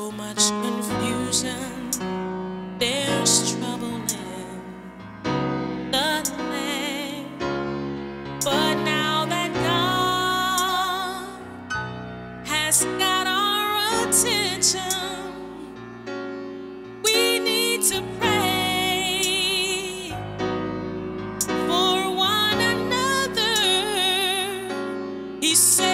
so much confusion, there's trouble in the land. But now that God has got our attention, we need to pray. for one another. He said